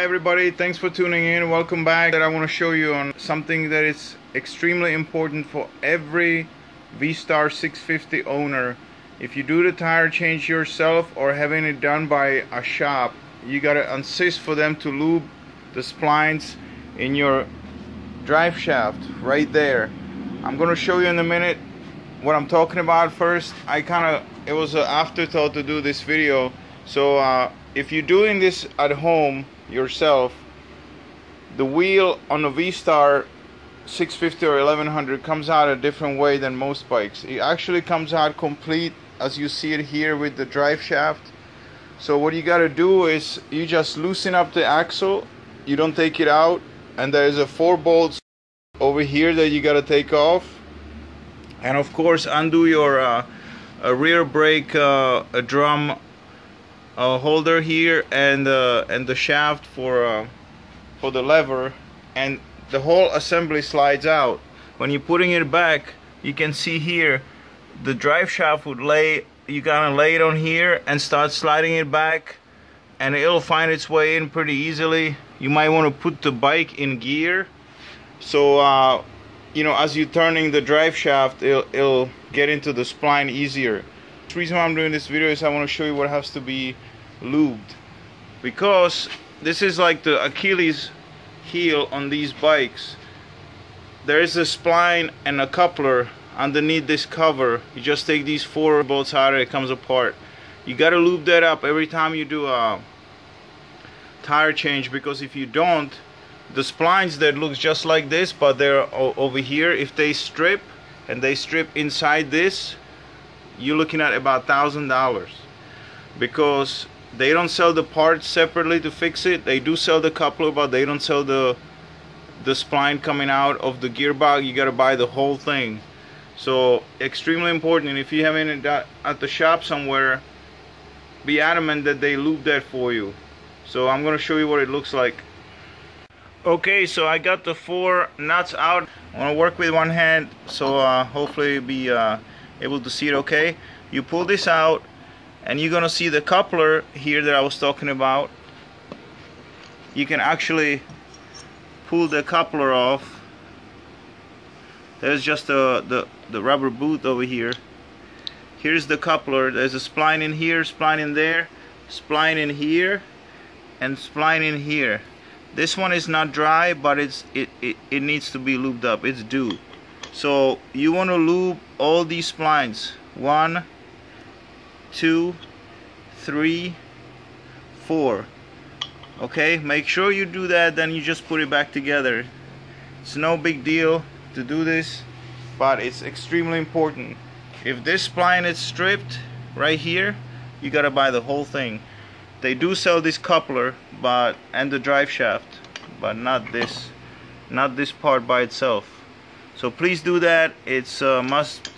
Hi everybody, thanks for tuning in. Welcome back. That I want to show you on something that is extremely important for every V-Star 650 owner. If you do the tire change yourself or having it done by a shop, you gotta insist for them to lube the splines in your drive shaft right there. I'm gonna show you in a minute what I'm talking about first. I kind of it was an afterthought to do this video. So uh, if you're doing this at home yourself, the wheel on a V-Star 650 or 1100 comes out a different way than most bikes. It actually comes out complete as you see it here with the drive shaft. So what you got to do is you just loosen up the axle. You don't take it out, and there's a four bolts over here that you got to take off. And of course, undo your uh, rear brake uh, drum uh, holder here and uh, and the shaft for uh, for the lever and the whole assembly slides out. When you're putting it back you can see here the drive shaft would lay you gotta lay it on here and start sliding it back and it'll find its way in pretty easily. You might want to put the bike in gear. So uh, you know as you're turning the drive shaft it'll, it'll get into the spline easier the reason why I'm doing this video is I want to show you what has to be lubed. Because this is like the Achilles heel on these bikes. There is a spline and a coupler underneath this cover. You just take these four bolts out and it comes apart. You got to lube that up every time you do a tire change because if you don't the splines that looks just like this but they're over here if they strip and they strip inside this you're looking at about thousand dollars. Because they don't sell the parts separately to fix it. They do sell the coupler but they don't sell the the spline coming out of the gearbox. You got to buy the whole thing. So extremely important. And if you have it at the shop somewhere be adamant that they lube that for you. So I'm gonna show you what it looks like. Okay so I got the four nuts out. I'm gonna work with one hand so uh, hopefully be uh, able to see it okay? You pull this out and you're gonna see the coupler here that I was talking about. You can actually pull the coupler off. There's just the, the, the rubber boot over here. Here's the coupler. There's a spline in here spline in there spline in here and spline in here. This one is not dry but it's it, it, it needs to be lubed up. It's due so you want to lube all these splines. One two three four. Okay make sure you do that then you just put it back together. It's no big deal to do this but it's extremely important. If this spline is stripped right here you gotta buy the whole thing. They do sell this coupler but and the drive shaft but not this not this part by itself so please do that. It's a must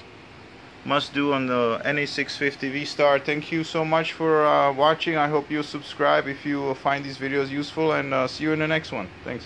must do on the NA650 V-Star thank you so much for uh, watching. I hope you subscribe if you find these videos useful and uh, see you in the next one. Thanks